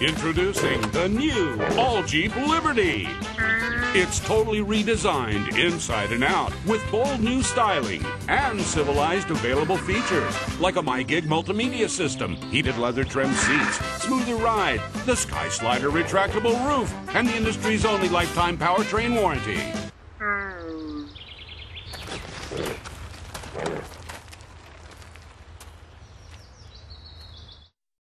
Introducing the new All Jeep Liberty. It's totally redesigned inside and out with bold new styling and civilized available features like a MyGig multimedia system, heated leather trimmed seats, smoother ride, the Sky Slider retractable roof, and the industry's only lifetime powertrain warranty.